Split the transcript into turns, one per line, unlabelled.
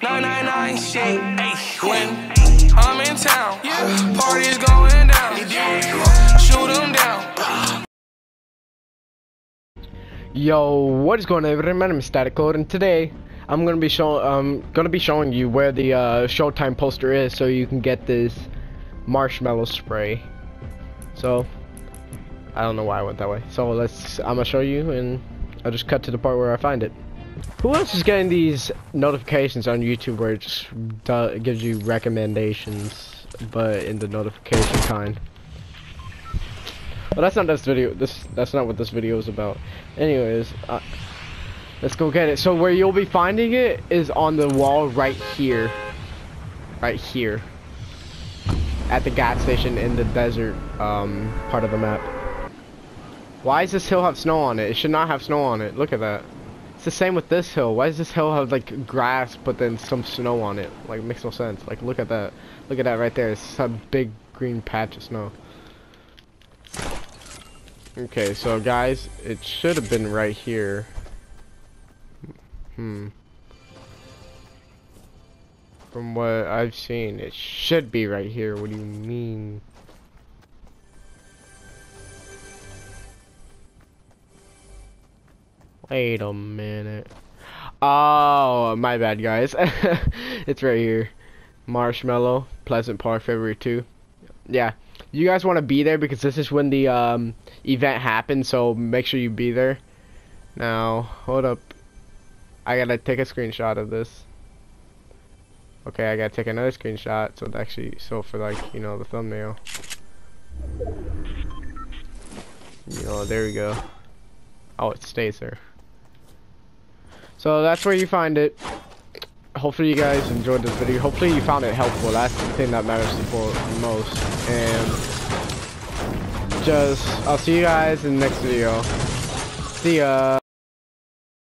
999 shit. When I'm in town, parties going down. Shoot 'em down.
Yo, what is going on everybody? My name is Static Cold and today I'm gonna be showing um gonna be showing you where the uh, Showtime poster is so you can get this Marshmello spray. So I don't know why I went that way. So let's I'm gonna show you and I'll just cut to the part where I find it. Who else is getting these notifications on YouTube where it just gives you recommendations but in the notification kind? But that's not this video. This that's not what this video is about. Anyways, uh, let's go get it. So where you'll be finding it is on the wall right here, right here, at the gas station in the desert um, part of the map. Why does this hill have snow on it? It should not have snow on it. Look at that. It's the same with this hill. Why does this hill have like grass but then some snow on it? Like makes no sense. Like look at that. Look at that right there. It's a big green patch of snow. Okay, so guys, it should have been right here. Hmm. From what I've seen, it should be right here. What do you mean? Wait a minute. Oh, my bad, guys. it's right here. Marshmello, Pleasant Park, February 2. Yeah, you guys want to be there because this is when the um, event happens, so make sure you be there. Now, hold up. I gotta take a screenshot of this. Okay, I gotta take another screenshot so actually, so for like, you know, the thumbnail. You know, there we go. Oh, it stays there. So that's where you find it. Hopefully you guys enjoyed this video. Hopefully you found it helpful. That's the thing that matters for most. And just, I'll see you guys in the next video. See ya.